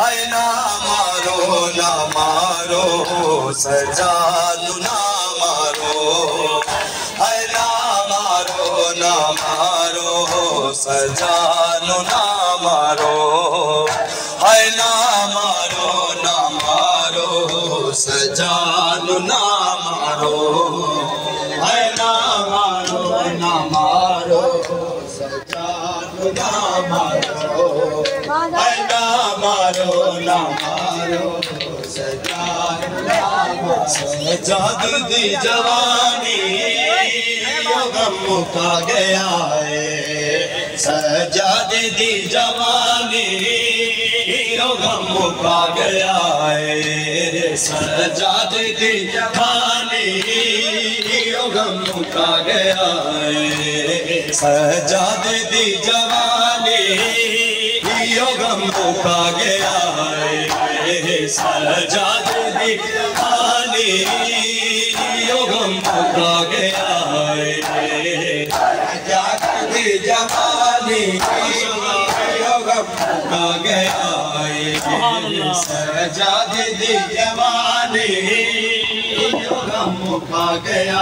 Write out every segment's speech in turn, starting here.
है ना मारो ना मारो सजानु ना मारो है ना मारो ना मारो सजानु ना मारो ना दी जवानी गम मुका गया है। सजाद दी जवानी गम मुका गया है। सजाद दी जवानी गम मुका गया है। सजाद दी जवानी गम मुका गया सजाद दी जवानी गम मुका गया सजाद जवानी गम मुका गया सजाद दी जवानी गम मुका गया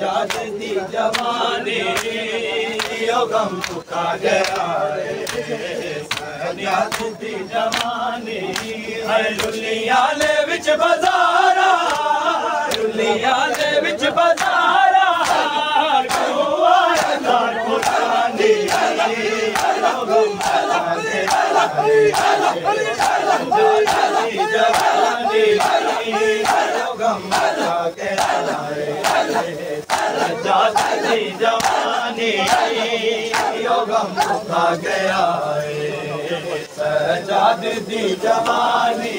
जाददी जवानी योगमी जवानी रुलीच बाज़ारा रुलीच बाज़ारा जवानी जाती जवानी योगम मुका गया सजाद दी जवानी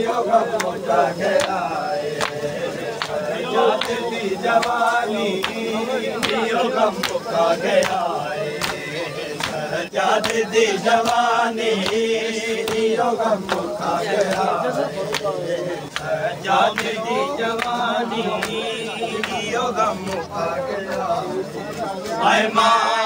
योगम मुका गया सजाद दी जवानी योगम मुका गया सजाद दी जवानी योगम मुका गया सजाद दी जवानी Ay, ma, ay, ma, ay, ma, ay, ma,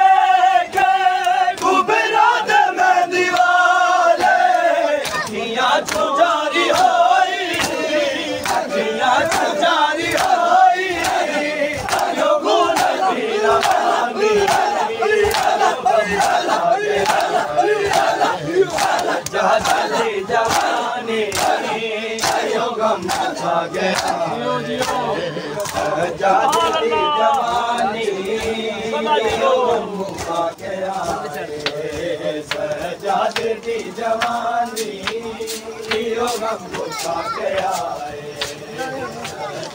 गे सहजाती जवानी। सहजाती जवानी।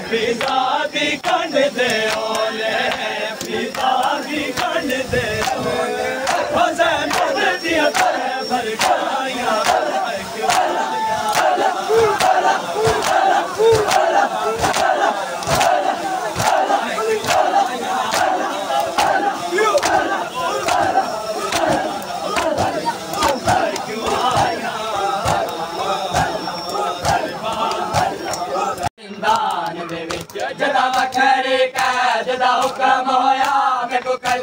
ਫਿਜ਼ਾ ਦੀ ਕੰਡ ਦੇ ਔਲੇ ਫਿਜ਼ਾ ਦੀ ਕੰਡ ਦੇ ਔਲੇ ਫਜ਼ਨ ਬਦਲ ਦਿਆ ਤਰ ਬਰਕਾ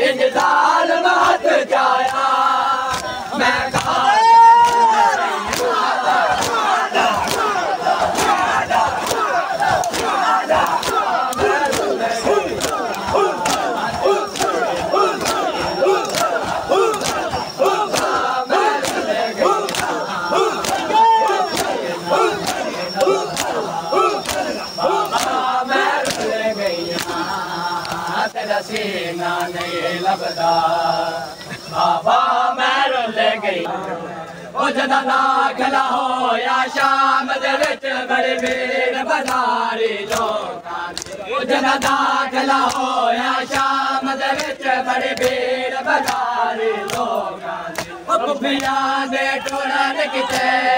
इंतजार महत जाया। मैं कहा जा दाख़िलो या शाम जे विच बड़े बेर बदारे लो जा दाख़िल हो या शाम जे विच बड़े बेर बदारे लोफी यादि टिफ़े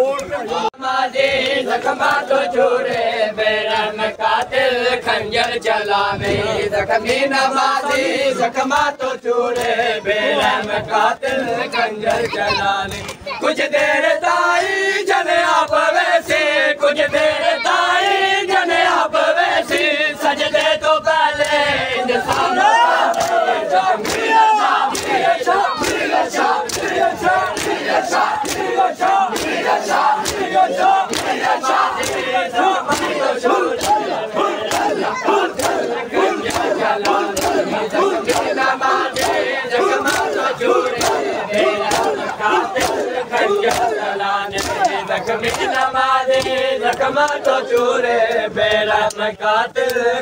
Lord, जख्मा तो चूरे बेरम कातिल खंजर चला में जख्मी नमाजी जख्मा तो चूरे बेरम कातिल खंजर चलाने कुछ देर ताई जने आप वैसे कुछ देर ताई जने आप वैसे सजदे तो पहले इंसान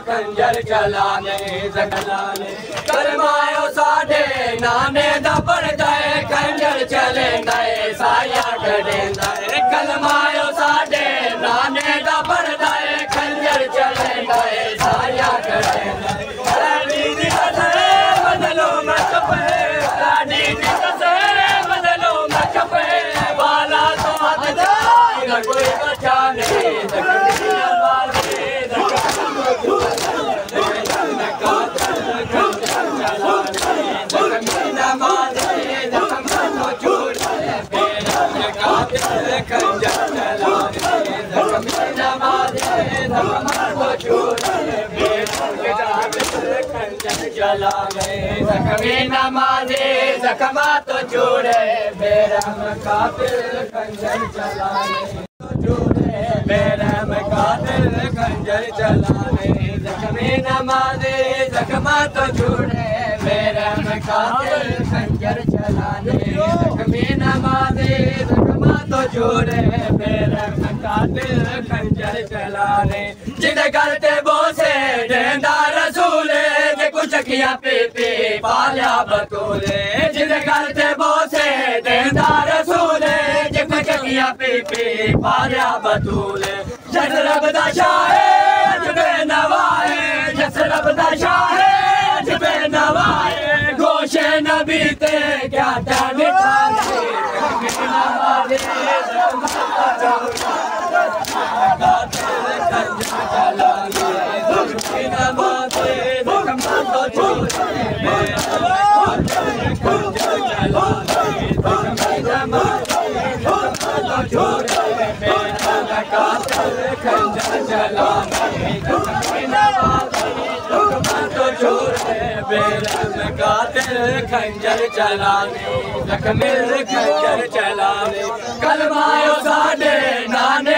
खंजर जगलाने। करमायो साढ़े नाने दा पड़दा खंजर चले कलमायो साढ़े नाने दा पड़दा खंजर चले नए साया कड़े नए बदलो मत पे लाडी दी कसे बदलो मत पे वाला तो हाथ जाए न कोई बचाने जख्मी नवाजे जख्मी नमाजे जख्मा तो चूड़े बेरम कातिल खंजर चलाने चूड़े बेरम कातिल नमाजे जख्मा तो चूड़े बेरम कातिल खंजर चलाने जख्मी नमाजे जख्मा तो चूड़े बेरम कातिल खंजर चलाने जिद करते बोसे देंदा रसूले जे कुछ किया पी पी पालिया बतूले जिद करते बोसे देंदा रसूले जे कुछ किया पी पी पालिया बतूले जस रब दा शाहे जबे नवाए जस रब दा शाहे खंजर चलाने जखमिल खंजर कलमायो साडे नाने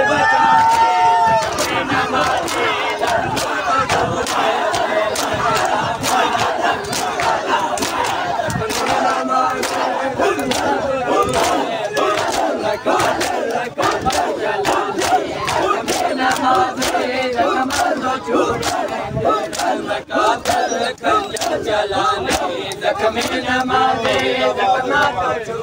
दा कोई बचा जख्मी नमाजे जख्मा तो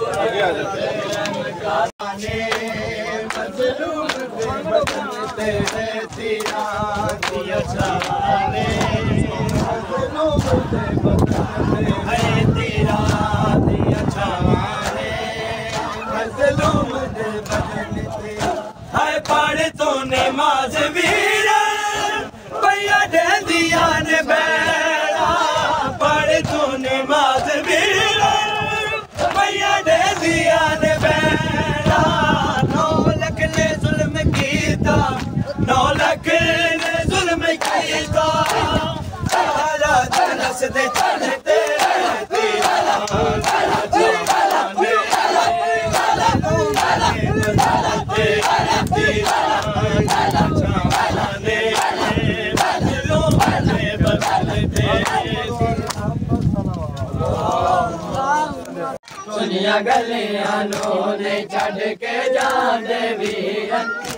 हाय पढ़ तो नमाज़ वीर भैया डेंदिया ने बैरा। गलियाँ नो ने छड़ के जांदे वीरन।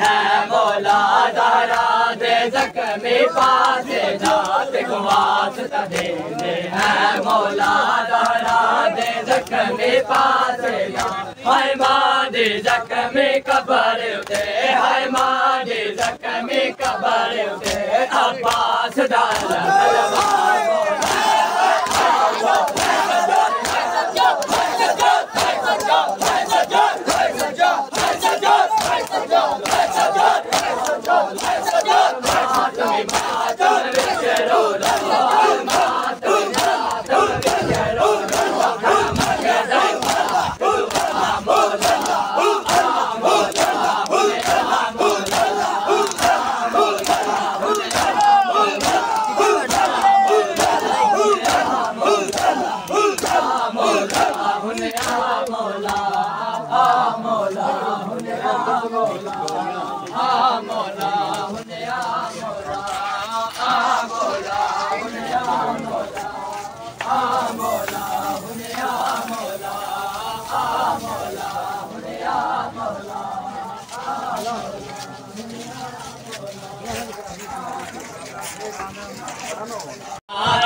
है मौला दारा दे जख्मी पास जात को वास्ता देंगे है मौला दारा दे जख्मी पास हाय माँ दे जख्मी कबर उते हाय माँ दे जख्मी कबर उते अब्बास दाल